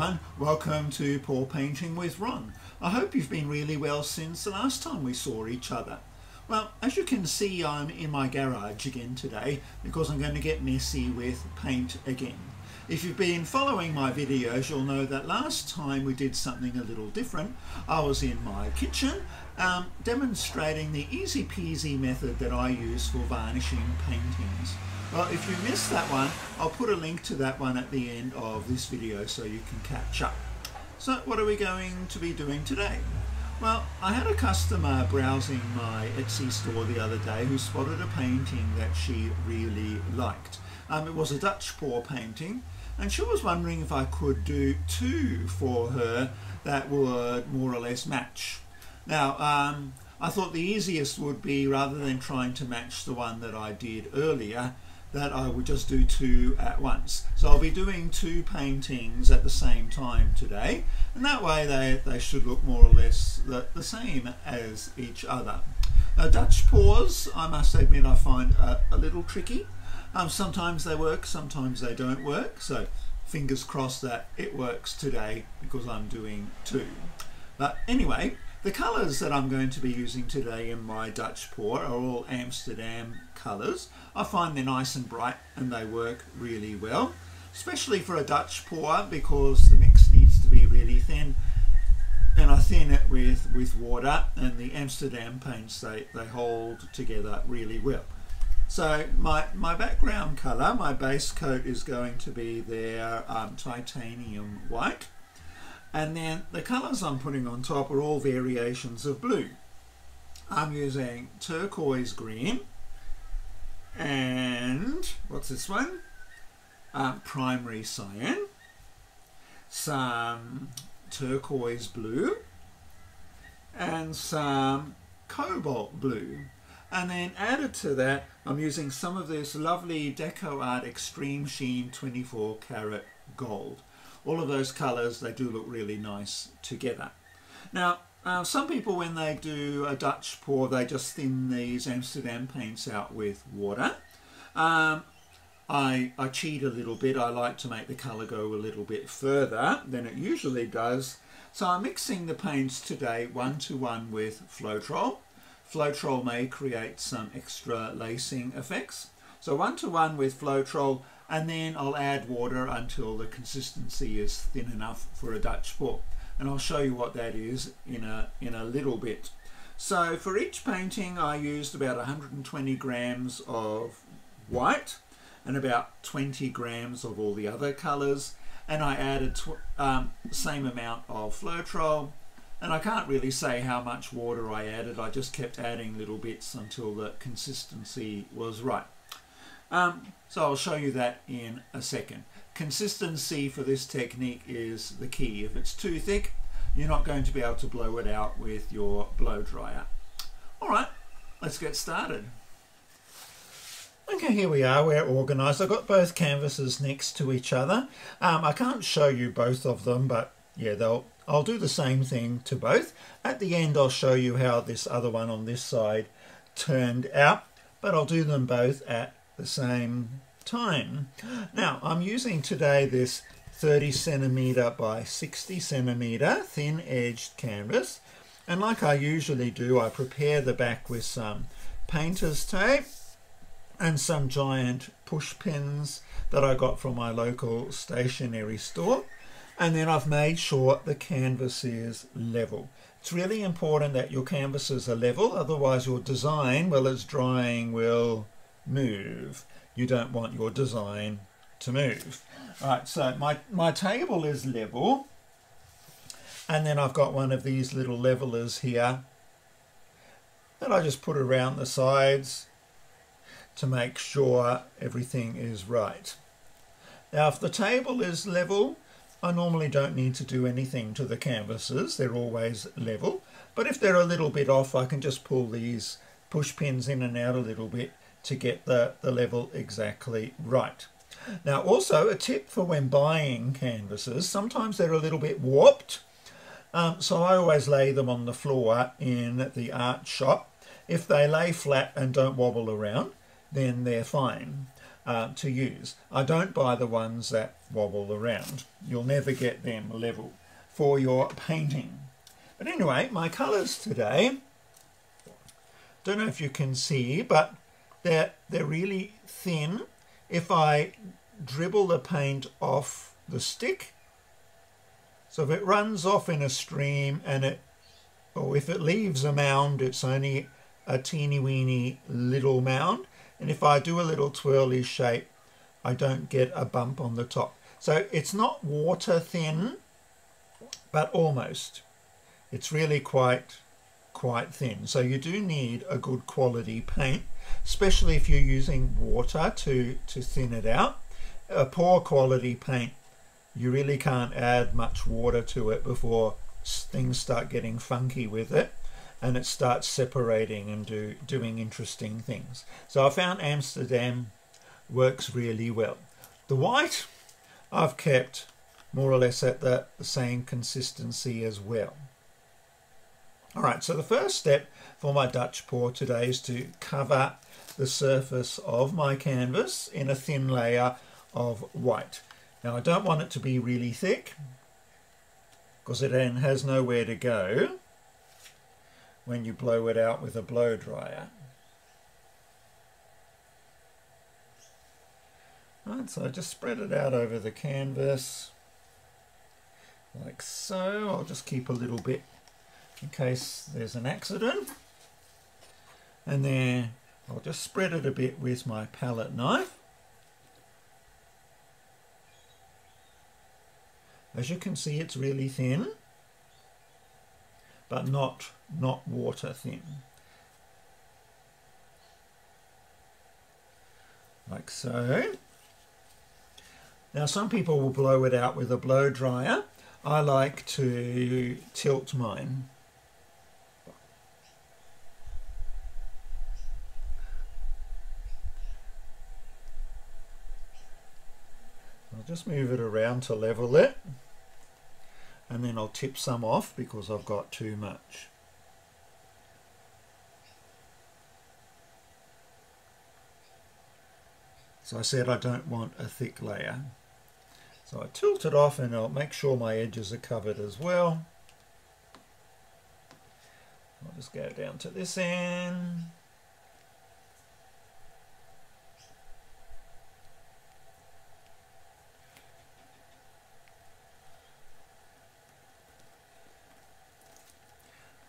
everyone, welcome to Pour Painting with Ron. I hope you've been really well since the last time we saw each other. Well, as you can see I'm in my garage again today because I'm going to get messy with paint again. If you've been following my videos you'll know that last time we did something a little different. I was in my kitchen um, demonstrating the easy peasy method that I use for varnishing paintings. Well, if you missed that one, I'll put a link to that one at the end of this video so you can catch up. So what are we going to be doing today? Well, I had a customer browsing my Etsy store the other day who spotted a painting that she really liked. Um, it was a Dutch pour painting and she was wondering if I could do two for her that would more or less match. Now, um, I thought the easiest would be rather than trying to match the one that I did earlier, that I would just do two at once. So I'll be doing two paintings at the same time today and that way they, they should look more or less the, the same as each other. Now Dutch pours I must admit I find a, a little tricky. Um, sometimes they work, sometimes they don't work so fingers crossed that it works today because I'm doing two. But anyway, the colours that I'm going to be using today in my Dutch pour are all Amsterdam colours. I find they're nice and bright and they work really well, especially for a Dutch pour because the mix needs to be really thin and I thin it with, with water and the Amsterdam paints, they, they hold together really well. So my, my background colour, my base coat is going to be their um, titanium white. And then the colours I'm putting on top are all variations of blue. I'm using turquoise green, and what's this one? Um, primary cyan, some turquoise blue, and some cobalt blue. And then added to that, I'm using some of this lovely Deco Art Extreme Sheen 24 karat gold. All of those colours, they do look really nice together. Now, uh, some people, when they do a Dutch pour, they just thin these Amsterdam paints out with water. Um, I, I cheat a little bit. I like to make the colour go a little bit further than it usually does. So I'm mixing the paints today one to one with Floetrol. Floetrol may create some extra lacing effects. So one to one with Floetrol and then I'll add water until the consistency is thin enough for a Dutch pour and I'll show you what that is in a, in a little bit. So for each painting I used about 120 grams of white and about 20 grams of all the other colours and I added um, same amount of Floetrol and I can't really say how much water I added I just kept adding little bits until the consistency was right. Um, so I'll show you that in a second. Consistency for this technique is the key. If it's too thick, you're not going to be able to blow it out with your blow dryer. All right, let's get started. Okay, here we are, we're organised. I've got both canvases next to each other. Um, I can't show you both of them, but yeah, they'll, I'll do the same thing to both. At the end, I'll show you how this other one on this side turned out, but I'll do them both at the same time. Now, I'm using today this 30 centimeter by 60 centimeter thin edged canvas. And like I usually do, I prepare the back with some painter's tape and some giant push pins that I got from my local stationery store. And then I've made sure the canvas is level. It's really important that your canvases are level, otherwise your design, while it's drying, will move. You don't want your design to move. Right, so my, my table is level. And then I've got one of these little levelers here that I just put around the sides to make sure everything is right. Now if the table is level, I normally don't need to do anything to the canvases, they're always level. But if they're a little bit off, I can just pull these push pins in and out a little bit to get the, the level exactly right. Now also a tip for when buying canvases, sometimes they're a little bit warped. Um, so I always lay them on the floor in the art shop. If they lay flat and don't wobble around, then they're fine. uh, to use. I don't buy the ones that wobble around. You'll never get them level for your painting. But anyway, my colours today, don't know if you can see, but they're, they're really thin. If I dribble the paint off the stick, so if it runs off in a stream and it, or if it leaves a mound, it's only a teeny weeny little mound. And if I do a little twirly shape, I don't get a bump on the top. So it's not water thin, but almost. It's really quite quite thin. So you do need a good quality paint, especially if you're using water to, to thin it out. A poor quality paint, you really can't add much water to it before things start getting funky with it and it starts separating and do, doing interesting things. So I found Amsterdam works really well. The white I've kept more or less at the, the same consistency as well. All right, so the first step for my Dutch pour today is to cover the surface of my canvas in a thin layer of white. Now I don't want it to be really thick because it then has nowhere to go when you blow it out with a blow dryer. Right, so I just spread it out over the canvas like so. I'll just keep a little bit in case there's an accident. And then I'll just spread it a bit with my palette knife. As you can see, it's really thin, but not, not water thin. Like so. Now some people will blow it out with a blow dryer. I like to tilt mine. Just move it around to level it and then I'll tip some off because I've got too much. So I said I don't want a thick layer. So I tilt it off and I'll make sure my edges are covered as well. I'll just go down to this end.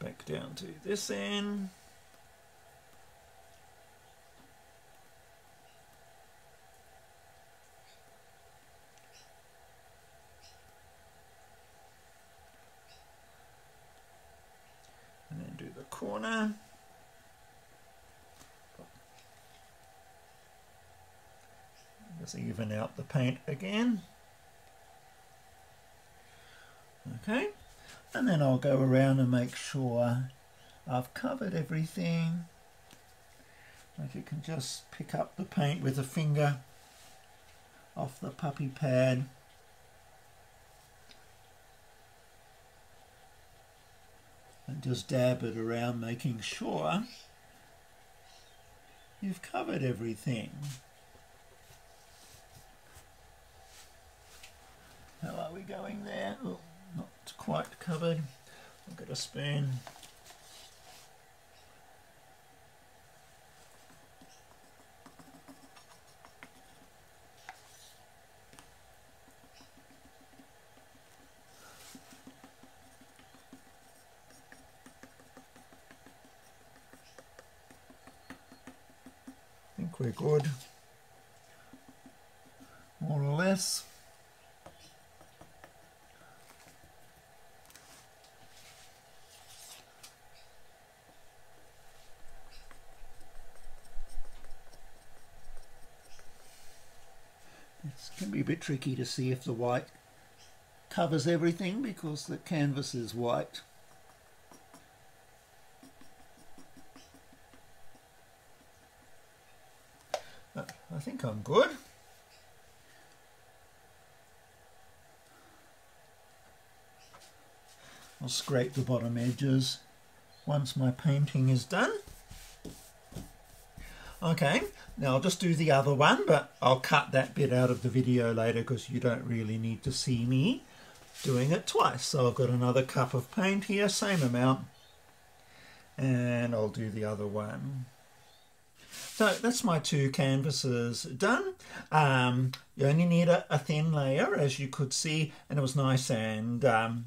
back down to this end. And then do the corner. Just even out the paint again. Okay and then I'll go around and make sure I've covered everything if you can just pick up the paint with a finger off the puppy pad and just dab it around making sure you've covered everything. How are we going there? Oh not quite covered. I'll get a spoon. I think we're good, more or less. Can be a bit tricky to see if the white covers everything because the canvas is white. Uh, I think I'm good. I'll scrape the bottom edges once my painting is done. Okay, now I'll just do the other one, but I'll cut that bit out of the video later because you don't really need to see me doing it twice. So I've got another cup of paint here, same amount, and I'll do the other one. So that's my two canvases done. Um, you only need a, a, thin layer, as you could see, and it was nice and um,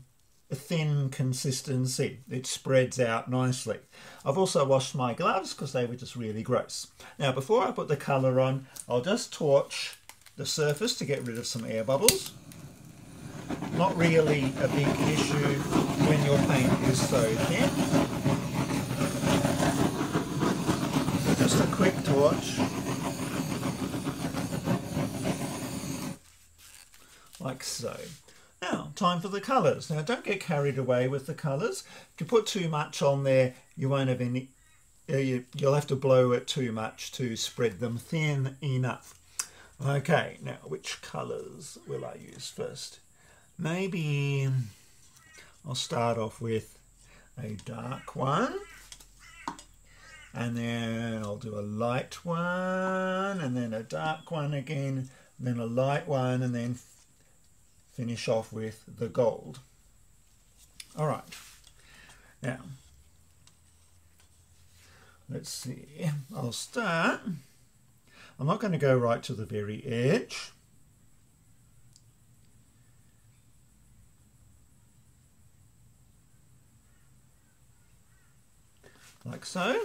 a thin consistency. It spreads out nicely. I've also washed my gloves because they were just really gross. Now, before I put the colour on, I'll just torch the surface to get rid of some air bubbles. Not really a big issue when your paint is so thin. just a quick torch. Like so. Now, time for the colours. Now, don't get carried away with the colours. If you put too much on there, you won't have any... Uh, you'll have to blow it too much to spread them thin enough. Okay, now, which colours will I use first? Maybe I'll start off with a dark one and then I'll do a light one and then a dark one again then a light one and then finish off with the gold. All right. Now let's see. I'll start. I'm not going to go right to the very edge. Like so.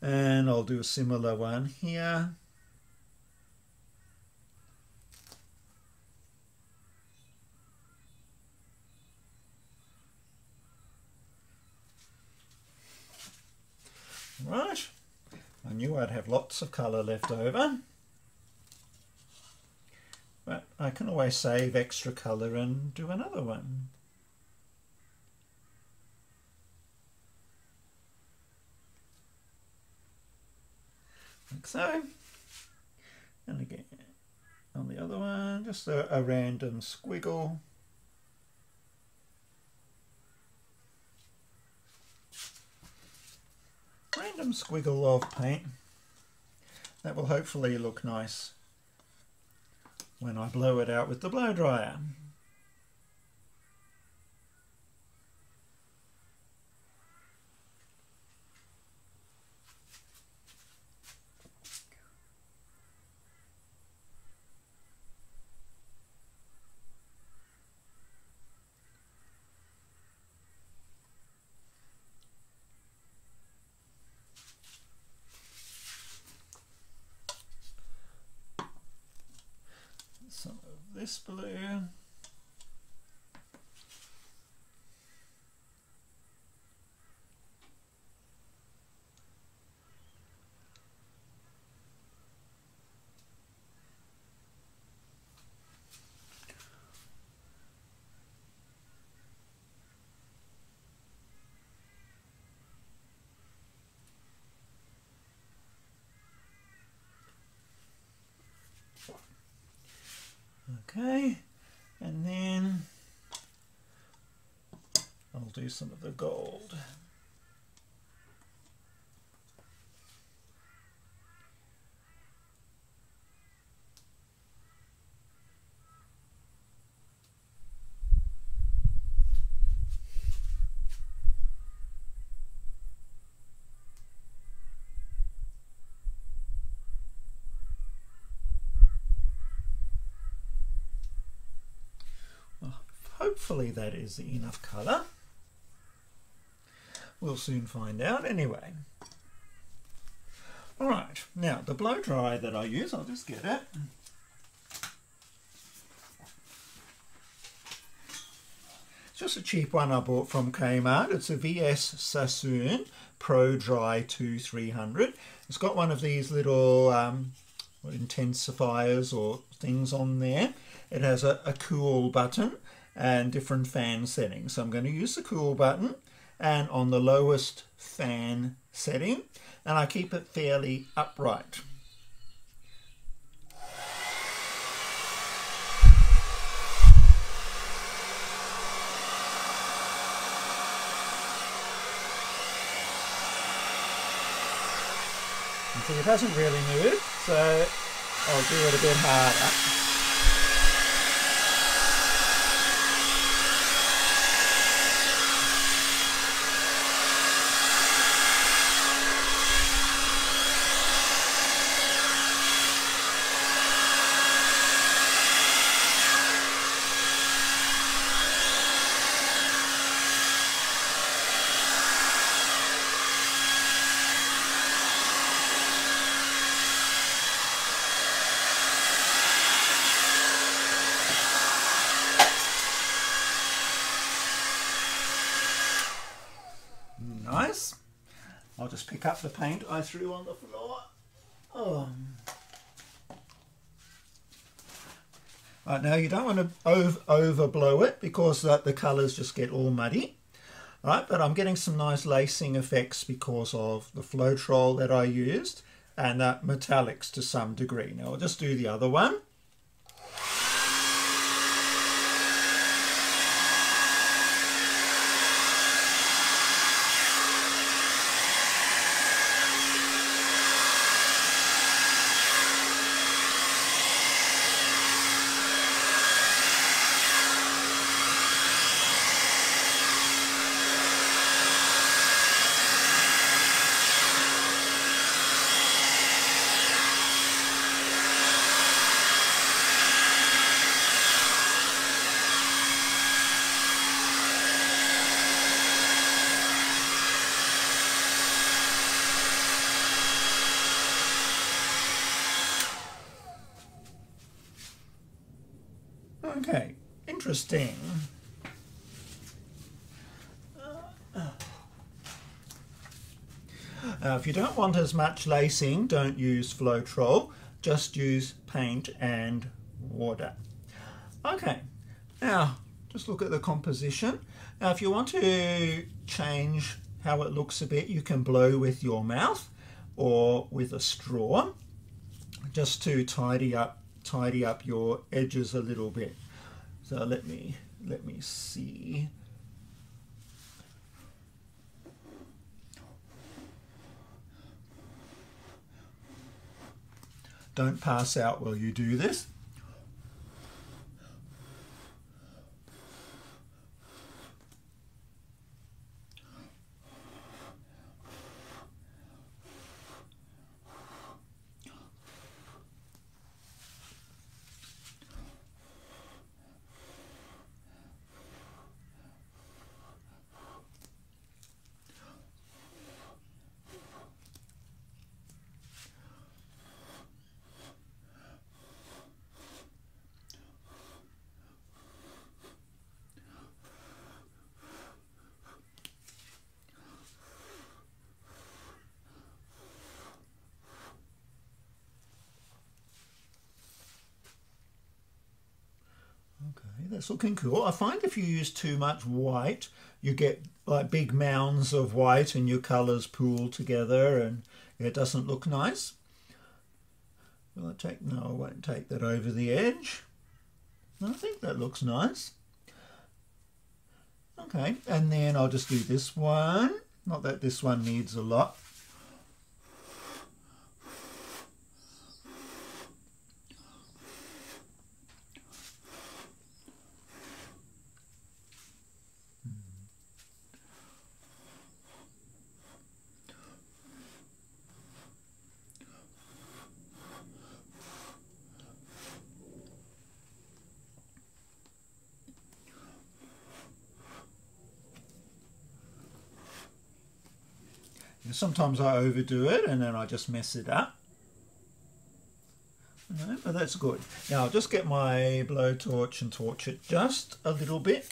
And I'll do a similar one here. Right, I knew I'd have lots of colour left over. But I can always save extra colour and do another one. like so. And again, on the other one, just a, a random squiggle. Random squiggle of paint. That will hopefully look nice when I blow it out with the blow dryer. This blue. Okay, and then I'll do some of the gold. Hopefully that is enough colour. We'll soon find out anyway. Alright, now the blow dry that I use, I'll just get it. It's just a cheap one I bought from Kmart. It's a VS Sassoon Pro Dry 2300. It's got one of these little um, intensifiers or things on there. It has a, a cool button and different fan settings. So I'm going to use the cool button and on the lowest fan setting and I keep it fairly upright. see, it hasn't really moved, so I'll do it a bit harder. I'll just pick up the paint I threw on the floor. Oh. Right, now you don't want to over, over blow it because uh, the colours just get all muddy. Right, but I'm getting some nice lacing effects because of the Floetrol that I used and the metallics to some degree. Now I'll just do the other one. Okay, interesting. If you don't want as much lacing, don't use Floetrol, just use paint and water. Okay, now just look at the composition. Now if you want to change how it looks a bit, you can blow with your mouth or with a straw just to tidy up tidy up your edges a little bit. So let me let me see. Don't pass out while you do this. That's looking cool. I find if you use too much white, you get like big mounds of white and your colours pool together and it doesn't look nice. Will I take, no, I won't take that over the edge. I think that looks nice. Okay, and then I'll just do this one. Not that this one needs a lot. Sometimes I overdo it and then I just mess it up. No, but that's good. Now I'll just get my blowtorch and torch it just a little bit.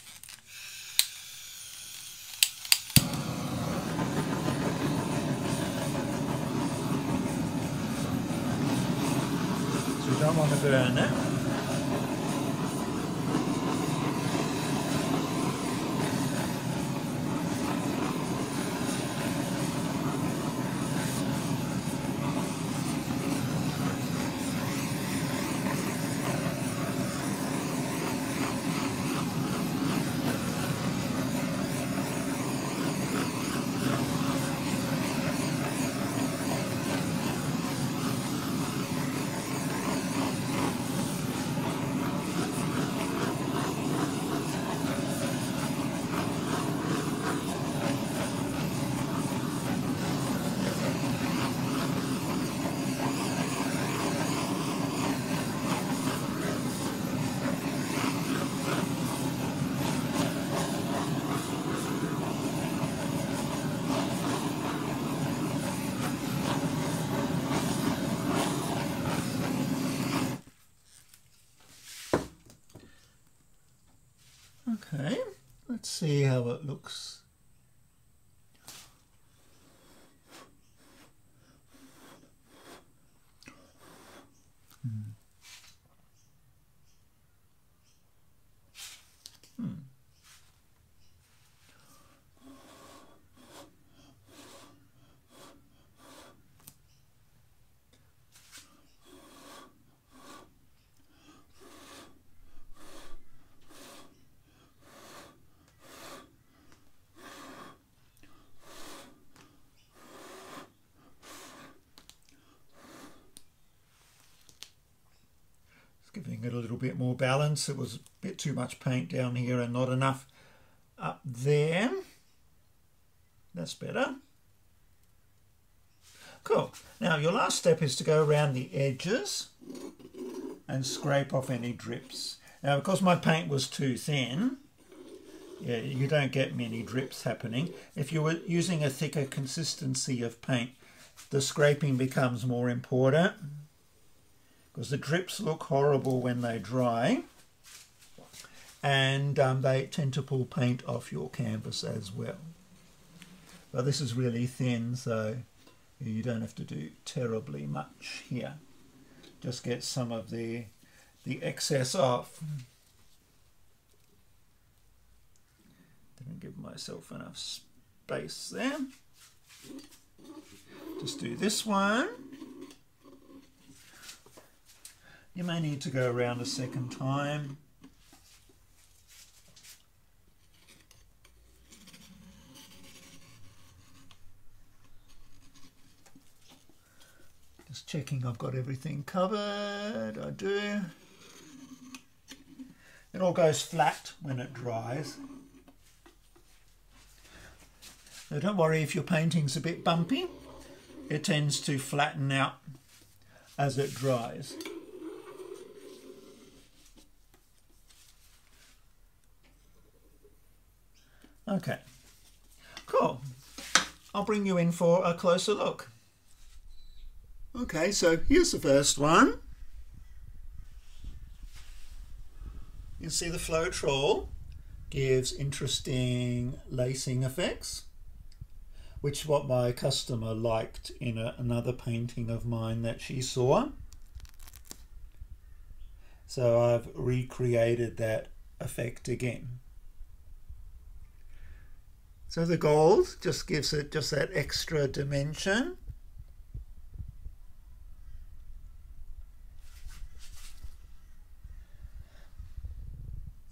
So you don't want to burn Okay, let's see how it looks. Mm. It was a bit too much paint down here and not enough up there. That's better. Cool. Now your last step is to go around the edges and scrape off any drips. Now because my paint was too thin, yeah, you don't get many drips happening. If you were using a thicker consistency of paint, the scraping becomes more important because the drips look horrible when they dry and um, they tend to pull paint off your canvas as well. But this is really thin so you don't have to do terribly much here. Just get some of the, the excess off. Didn't give myself enough space there. Just do this one. You may need to go around a second time. Just checking I've got everything covered. I do. It all goes flat when it dries. So don't worry if your painting's a bit bumpy. It tends to flatten out as it dries. Okay, cool. I'll bring you in for a closer look. Okay, so here's the first one. You can see the Floetrol gives interesting lacing effects, which is what my customer liked in a, another painting of mine that she saw. So I've recreated that effect again. So the gold just gives it just that extra dimension.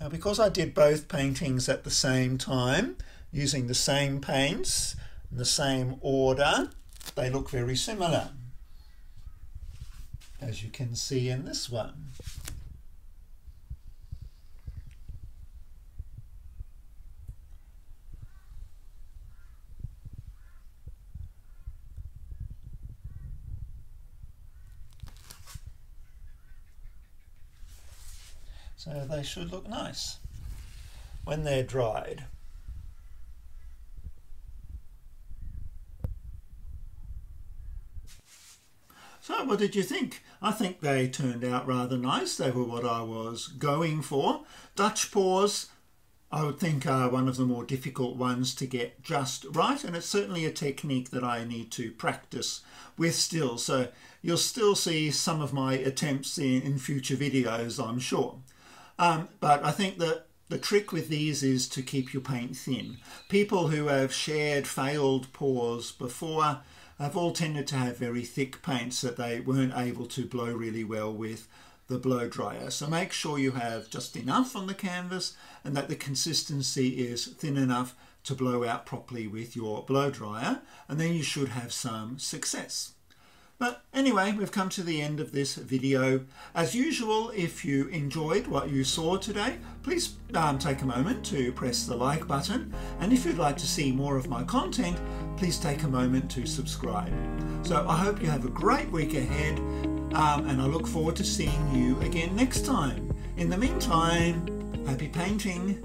Now because I did both paintings at the same time, using the same paints, in the same order, they look very similar, as you can see in this one. So they should look nice when they're dried. So what did you think? I think they turned out rather nice. They were what I was going for. Dutch pours, I would think are one of the more difficult ones to get just right. And it's certainly a technique that I need to practice with still. So you'll still see some of my attempts in, in future videos, I'm sure. Um, but I think that the trick with these is to keep your paint thin. People who have shared failed pours before have all tended to have very thick paints that they weren't able to blow really well with the blow dryer. So make sure you have just enough on the canvas and that the consistency is thin enough to blow out properly with your blow dryer and then you should have some success. But anyway, we've come to the end of this video. As usual, if you enjoyed what you saw today, please um, take a moment to press the like button. And if you'd like to see more of my content, please take a moment to subscribe. So I hope you have a great week ahead um, and I look forward to seeing you again next time. In the meantime, happy painting.